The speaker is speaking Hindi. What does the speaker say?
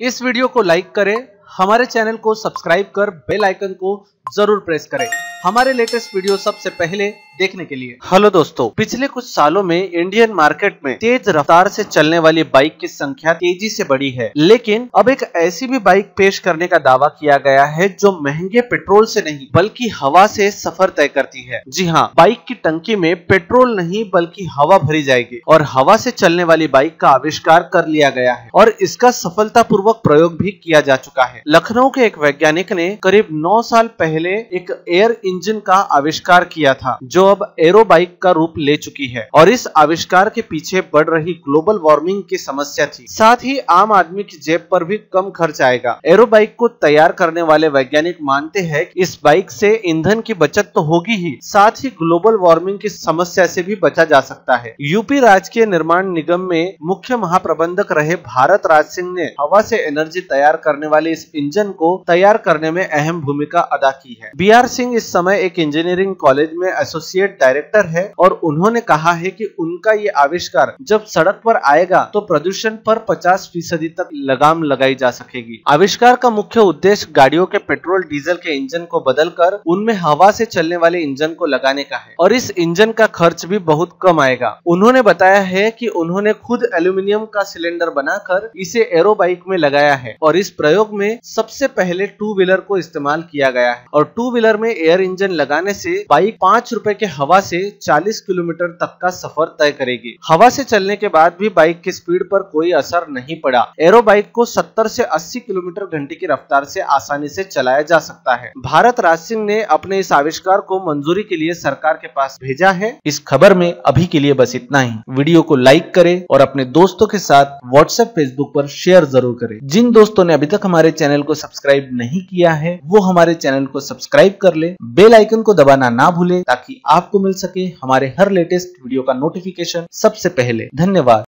इस वीडियो को लाइक करें हमारे चैनल को सब्सक्राइब कर बेल आइकन को ज़रूर प्रेस करें। हमारे लेटेस्ट वीडियो सबसे पहले देखने के लिए। हेलो दोस्तों, पिछले कुछ सालों में इंडियन मार्केट में तेज रफ्तार से चलने वाली बाइक की संख्या तेज़ी से बढ़ी है। लेकिन अब एक ऐसी भी बाइक पेश करने का दावा किया गया है जो महँगे पेट्रोल से नहीं, बल्कि हवा से सफ़र तय करती है। जी हाँ बाइक की टंकी में पेट्रोल नहीं, बल्कि हवा भरी जाएगी और हवा से चलने वाली बाइक का आविष्कार कर लिया गया है और इसका सफलता पूर्वक प्रयोग भी किया जा चुका है। लखनऊ के एक वैज्ञानिक ने करीब नौ साल पहले एक एयर इंजन का आविष्कार किया था, जो अब एरो बाइक का रूप ले चुकी है। और इस आविष्कार के पीछे बढ़ रही ग्लोबल वार्मिंग की समस्या थी। साथ ही आम आदमी की जेब पर भी कम खर्च आएगा। एरो बाइक को तैयार करने वाले वैज्ञानिक मानते हैं कि इस बाइक से ईंधन की बचत तो होगी ही, साथ ही ग्लोबल वार्मिंग की समस्या से भी बचा जा सकता है। यूपी राजकीय निर्माण निगम में मुख्य महाप्रबंधक रहे भारत राज सिंह ने हवा से एनर्जी तैयार करने वाले इस इंजन को तैयार करने में अहम भूमिका अदा की है। बी आर सिंह इस समय एक इंजीनियरिंग कॉलेज में एसोसिएट डायरेक्टर है और उन्होंने कहा है कि उनका ये आविष्कार जब सड़क पर आएगा तो प्रदूषण पर 50 फ़ीसदी तक लगाम लगाई जा सकेगी। आविष्कार का मुख्य उद्देश्य गाड़ियों के पेट्रोल, डीजल के इंजन को बदलकर उनमें हवा से चलने वाले इंजन को लगाने का है और इस इंजन का खर्च भी बहुत कम आएगा। उन्होंने बताया है कि उन्होंने खुद एल्यूमिनियम का सिलेंडर बनाकर इसे एरो बाइक में लगाया है और इस प्रयोग में सबसे पहले टू व्हीलर को इस्तेमाल किया गया है और टू व्हीलर में एयर इंजन लगाने से बाइक पाँच रुपए के हवा से 40 किलोमीटर तक का सफ़र तय करेगी। हवा से चलने के बाद भी बाइक की स्पीड पर कोई असर नहीं पड़ा। एरो बाइक को 70 से 80 किलोमीटर घंटे की रफ्तार से आसानी से चलाया जा सकता है। भारत राज सिंह ने अपने इस आविष्कार को मंजूरी के लिए सरकार के पास भेजा है। इस खबर में अभी के लिए बस इतना ही। वीडियो को लाइक करे और अपने दोस्तों के साथ व्हाट्सएप फेसबुक आरोप शेयर ज़रूर करे। जिन दोस्तों ने अभी तक हमारे चैनल को सब्सक्राइब नहीं किया है, वो हमारे चैनल को सब्सक्राइब कर ले। बेल आइकन को दबाना ना भूले ताकि आपको मिल सके हमारे हर लेटेस्ट वीडियो का नोटिफिकेशन सबसे पहले। धन्यवाद।